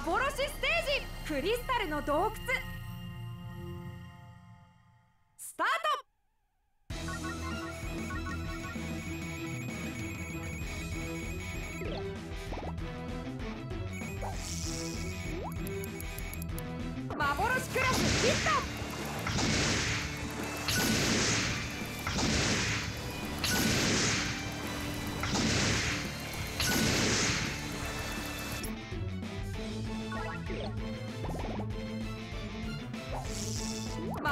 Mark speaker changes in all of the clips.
Speaker 1: 幻ステージクリスタルの洞窟。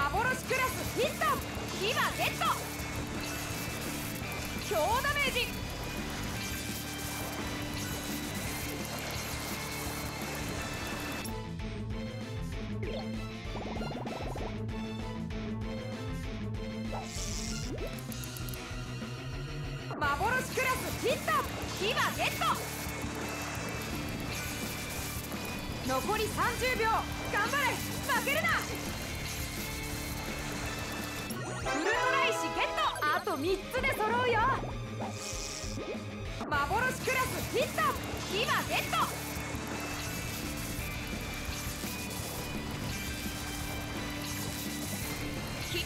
Speaker 1: 幻クラスヒット火はデッド。強ダメージ。幻クラスヒット火はデッド。残り30秒。頑張れ。負けるな。3つで揃うよ。幻クラスヒット。今ゲット。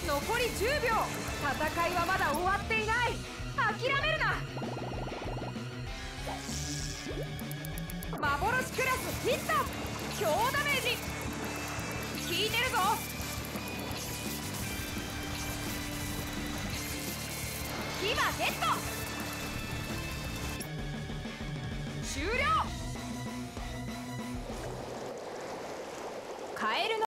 Speaker 1: 残り10秒。戦いはまだ終わっていない。諦めるな。幻クラスヒット。強ダメージ。効いてるぞ。ゲット。終了。カエルの